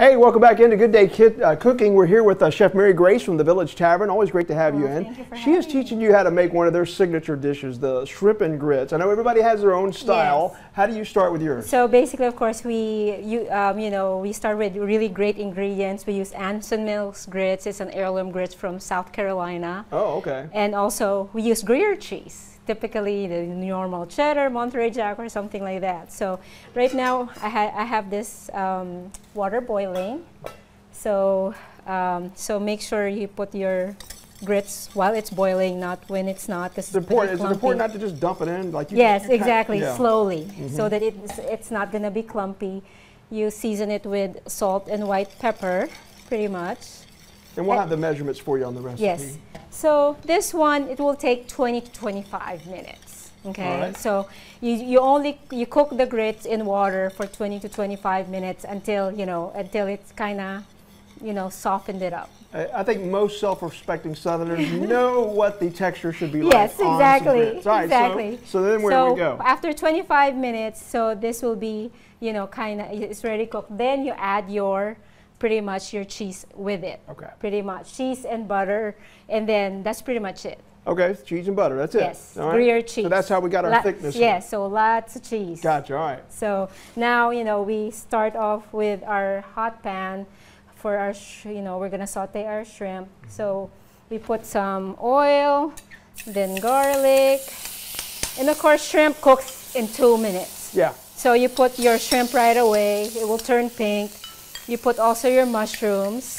Hey, welcome back into Good Day Kid, uh, Cooking. We're here with uh, Chef Mary Grace from the Village Tavern. Always great to have you in. thank you she is teaching you how to make one of their signature dishes, the shrimp and grits. I know everybody has their own style. Yes. How do you start with yours? So basically, of course, we you um, you know we start with really great ingredients. We use Anson Mills grits. It's an heirloom grits from South Carolina, oh, okay. and also we use Gruyere cheese. Typically, the normal cheddar, Monterey Jack, or something like that. So right now, I, ha- I have this um, water boiling. So um, so make sure you put your grits while it's boiling, not when it's not, because It's important. Is it important not to just dump it in? Like you, Yes, exactly. yeah. Slowly, so that it's it's not gonna be clumpy. You season it with salt and white pepper, pretty much. And we'll have the measurements for you on the recipe. Yes. So this one, it will take 20 to 25 minutes. Okay. Alright. So you, you only you cook the grits in water for 20 to 25 minutes until you know until it's kind of you know softened it up. I, think most self-respecting Southerners know what the texture should be like. Yes, on some exactly. grits. Exactly. So, so then where so do we go? after 25 minutes, so this will be, you know, kind of, it's ready cooked. Then you add your, pretty much your cheese with it. Okay. Pretty much cheese and butter, and then that's pretty much it. Okay, cheese and butter. That's it. Yes, All right. Gruyere cheese. So that's how we got our thickness. Yes, so lots of cheese. Gotcha. All right. So now, you know, we start off with our hot pan for our, sh- you know, we're gonna saute our shrimp. Mm-hmm. So we put some oil, then garlic, and of course, shrimp cooks in two minutes. Yeah. So you put your shrimp right away, it will turn pink. You put also your mushrooms.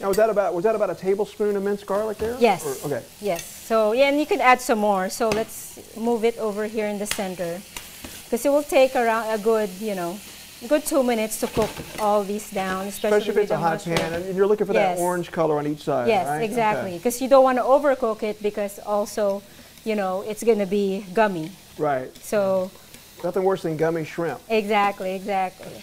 Now was that about was that about a tablespoon of minced garlic there? Yes. Or- okay. Yes. So yeah, and you can add some more. So let's move it over here in the center, because it will take around a good, you know, good two minutes to cook all these down, especially, Especially if it's a hot mushroom. pan and you're looking for Yes. that orange color on each side. Yes, right? exactly. Okay. Because you don't want to overcook it, because also, you know, it's gonna be gummy. Right. So Nothing worse than gummy shrimp. Exactly, exactly.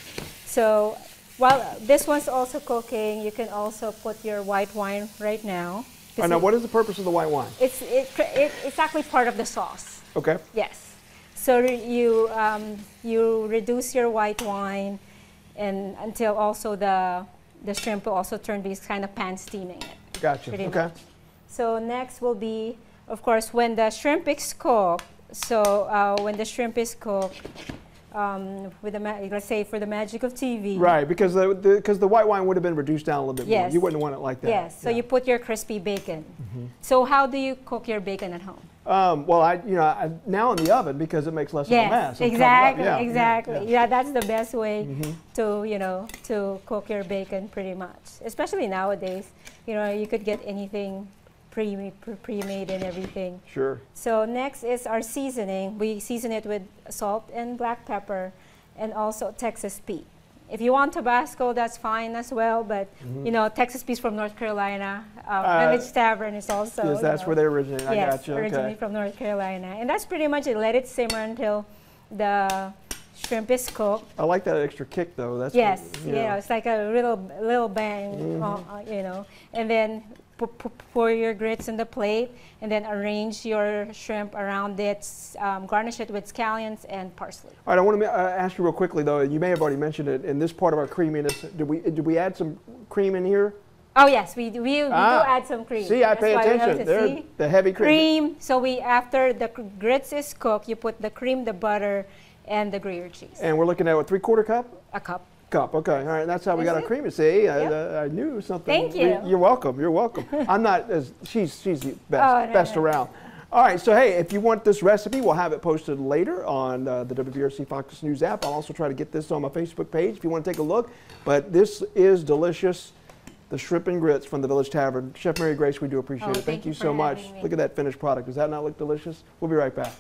So while this one's also cooking, you can also put your white wine right now. Know. it- What is the purpose of the white wine? It's it, it, it's actually part of the sauce. Okay. Yes. So you um, you reduce your white wine, and until also the the shrimp will also turn these kind of pan steaming it. Gotcha. Okay. much. So next will be, of course, when the shrimp is cooked. So uh, when the shrimp is cooked, um, with the let's say for the magic of TV. Right, because the because the, white wine would have been reduced down a little bit more. Yes. You wouldn't want it like that. Yes. So Yeah. you put your crispy bacon. Mm-hmm. So how do you cook your bacon at home? Um, well, I you know I, now in the oven because it makes less of a mess. and cover it up. exactly, Yeah, yeah, exactly. yeah. Yeah, that's the best way Mhm. to you know to cook your bacon pretty much. Especially nowadays, you know you could get anything pre pre- pre-made and everything. Sure. So next is our seasoning. We season it with salt and black pepper, and also Texas Pete. If you want Tabasco, that's fine as well. But you know Texas Pete's from North Carolina. Mm-hmm. Uh, Village Tavern is also. yes, that's know, where they originate. I yes, got you. originally Okay. from North Carolina. And that's pretty much it. Let it simmer until the shrimp is cooked. I like that extra kick though. That's yes, you you know, know. it's like a little little bang, Mm-hmm. uh, uh, you know. And then pour your grits in the plate, and then arrange your shrimp around it. Um, garnish it with scallions and parsley. All right, I want to uh, ask you real quickly though. You may have already mentioned it in this part of our creaminess. Did we did we add some cream in here? Oh yes, we do- we, we Ah, do add some cream. See, I That's pay attention. to They're see. the heavy cream. cream. So we after the grits is cooked, you put the cream, the butter, and the Gruyere cheese. And we're looking at a three quarter cup. A cup. Cup. Okay. All right. That's how we That's got our it. cream. See, I, Yep. uh, I knew something. Thank We- you. You're welcome. You're welcome. I'm not as she's she's the best Oh, no, best no. around. All right. So hey, if you want this recipe, we'll have it posted later on uh, the WBRC Fox News app. I'll also try to get this on my Facebook page if you want to take a look. But this is delicious. The shrimp and grits from the Village Tavern. Chef Mary Grace, we do appreciate Oh, it. Thank, thank you you so much. me. Look at that finished product. Does that not look delicious? We'll be right back.